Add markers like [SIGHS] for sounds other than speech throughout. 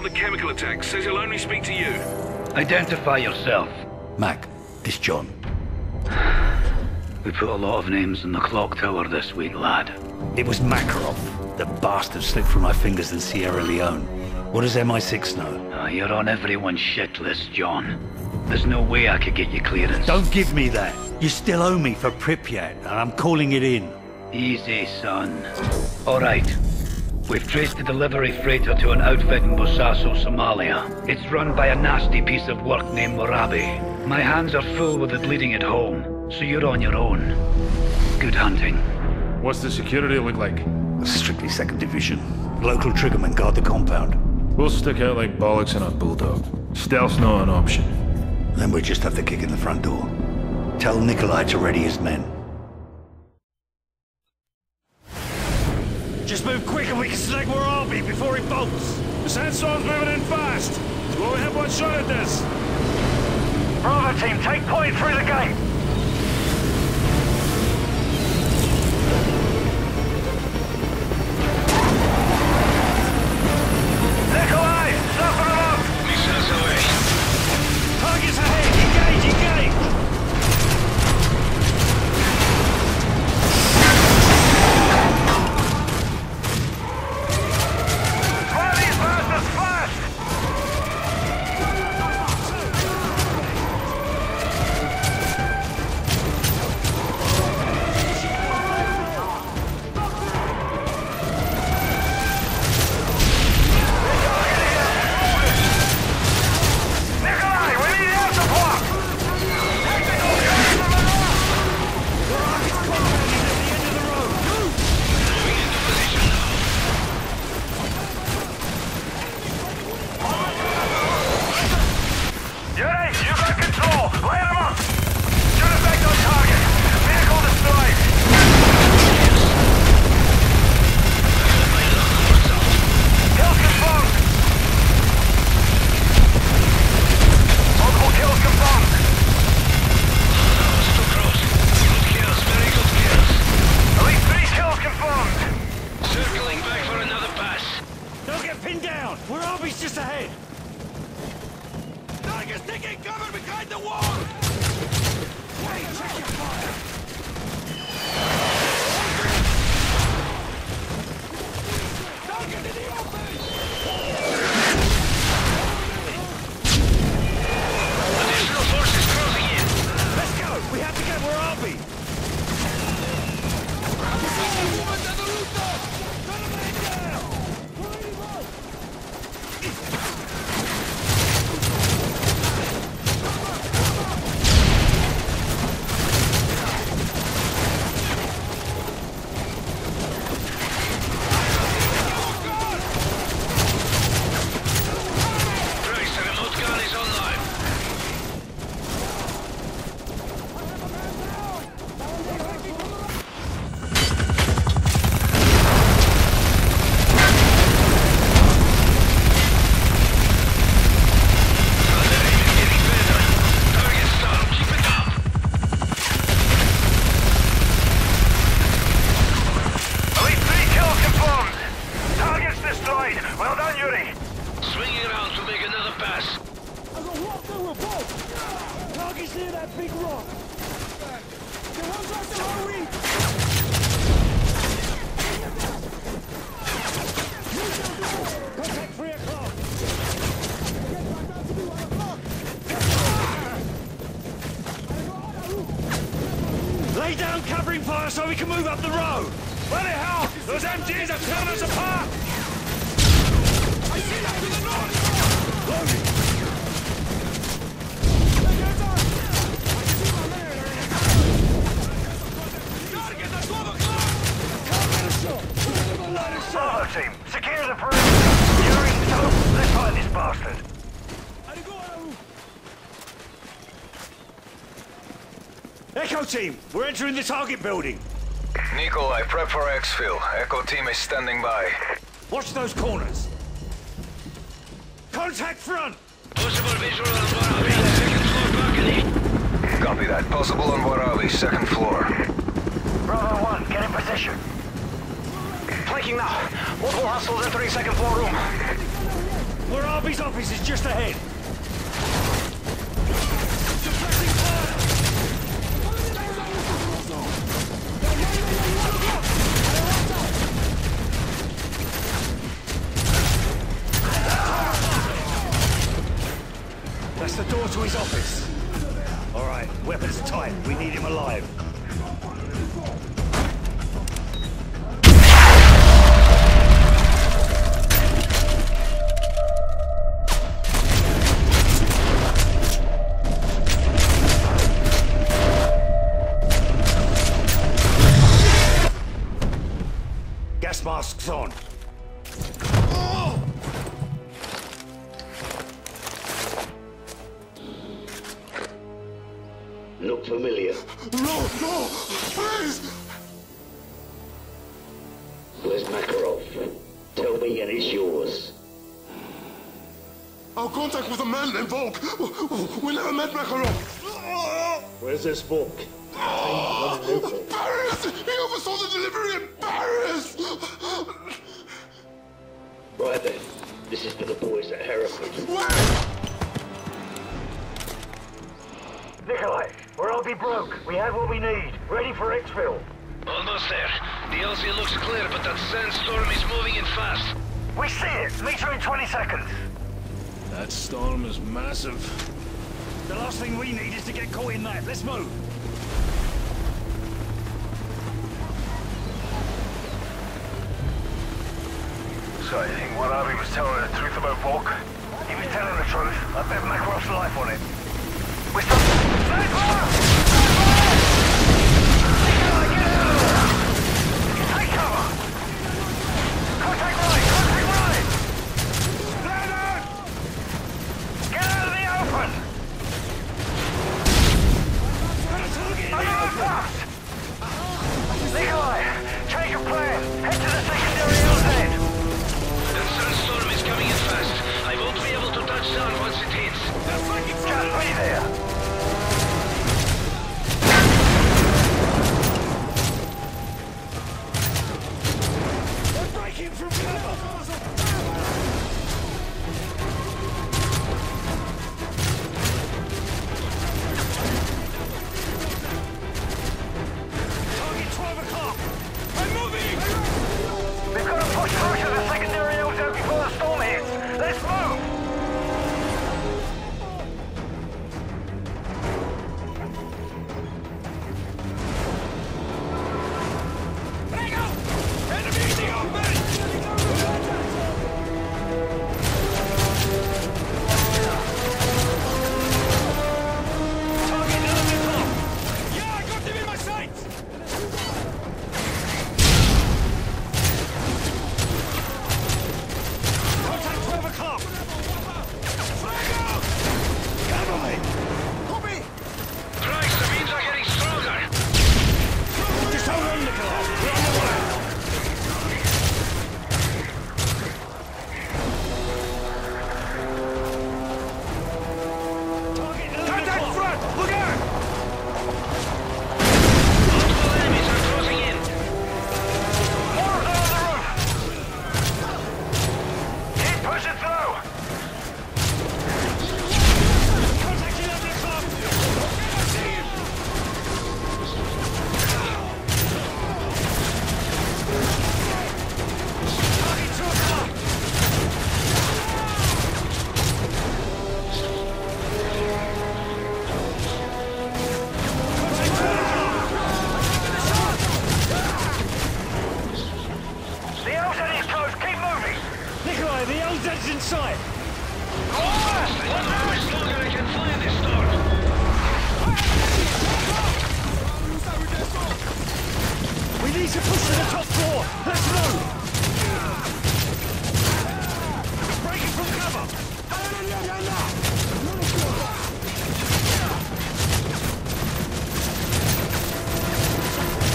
on the chemical attack. Says he'll only speak to you. Identify yourself. Mac, it's John. We put a lot of names in the clock tower this week, lad. It was Makarov. The bastard slipped through my fingers in Sierra Leone. What does MI6 know? Uh, you're on everyone's shit list, John. There's no way I could get you clearance. Don't give me that. You still owe me for Pripyat, and I'm calling it in. Easy, son. All right. We've traced the delivery freighter to an outfit in Bosaso, Somalia. It's run by a nasty piece of work named Waraabe. My hands are full with the bleeding at home, so you're on your own. Good hunting. What's the security look like? Strictly second division. Local triggermen guard the compound. We'll stick out like bollocks in a bulldog. Stealth's not an option. Then we just have to kick in the front door. Tell Nikolai to ready his men. Just move quick and we can snag Waraabe before he bolts. The sandstorm's moving in fast. We only have one shot at this. Bravo team, take point through the gate. Yuri, you got control! Light them up! Shoot effect on target! Vehicle destroyed! Kill confirmed! Multiple kills confirmed! Too close. Good kills, very good kills. At least three kills confirmed! Circling back for another pass. Don't get pinned down! Waraabe's just ahead! Target's taking cover behind the wall! Hey, check your fire! Target in the open! Additional forces closing in. Let's go! We have to get Waraabe! Trace, the remote gun is online. Other aim is getting better. Target stalled. Keep it up. At least three kills confirmed! Target's destroyed! Well done, Yuri! Swinging around to make another pass. Target's near that big rock! Contact three o'clock! Lay down covering fire so we can move up the road! Bloody hell! Are tearing us apart! I see that to the north! Target at 12 o'clock! Bravo team, secure the perimeter! Let's find this bastard! Echo team, we're entering the target building. Nikolai, prep for exfil. Echo team is standing by. Watch those corners. Contact front! Possible visual on Waraabe, second floor balcony. Copy that. Possible on Waraabe, second floor. Bravo 1, get in position. Flanking now. Multiple hostiles entering second floor room. Waraabe's office is just ahead. His office. All right, weapons tight. We need him alive. Gas masks on. No, please! Where's Makarov? Tell me and it's yours. Our contact with a man named Volk. We never met Makarov. Where's this book? Paris! He oversaw the delivery in Paris! Right then. This is for the boys at Hereford. Where? Nikolai, we're all be broke. We have what we need. Ready for exfil. Almost there. The LZ looks clear, but that sandstorm is moving in fast. We see it. Meet you in 20 seconds. That storm is massive. The last thing we need is to get caught in that. Let's move. So you think Waraabe was telling the truth about Volk? He was telling the truth. I bet Makarov's life on it. We're still... Fire! The dead's in sight! Over! One hour's longer I can fly this storm! We need to push to the top floor! Let's move! Breaking from cover!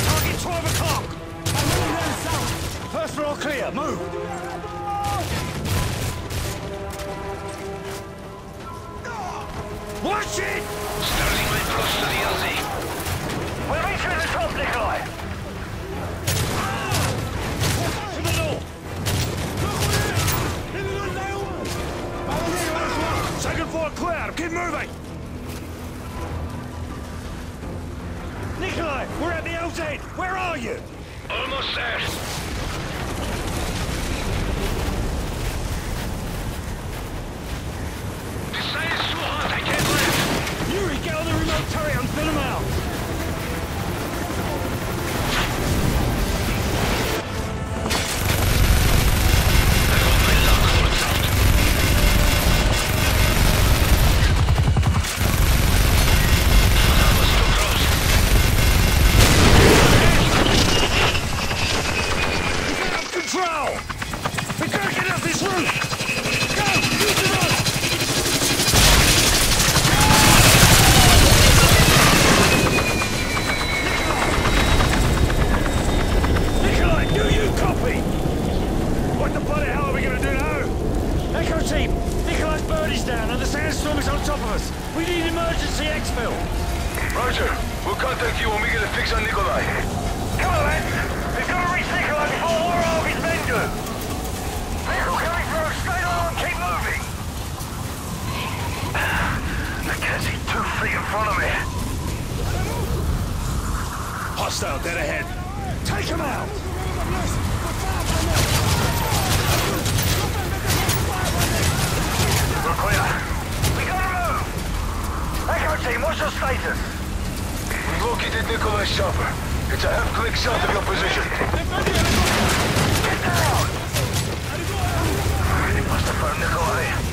Target 12 o'clock! First roll clear, move! Watch it! Starting my cross to the LZ. We're right through the top, Nikolai. To the north. Second floor clear. Keep moving. Nikolai, we're at the LZ. Where are you? Almost there. turret and thin them out! Down and the sandstorm is on top of us. We need emergency exfil. Roger. We'll contact you when we get a fix on Nikolai. Come on, man, We've got to reach Nikolai before more of his men do. Vehicle coming through. Straight on. Keep moving. [SIGHS] Mackenzie two feet in front of me. Hostile dead ahead. Take him out! Wounded Nikolai Shopper. It's a half-click south of your position. Get down! They must have found Nikolai.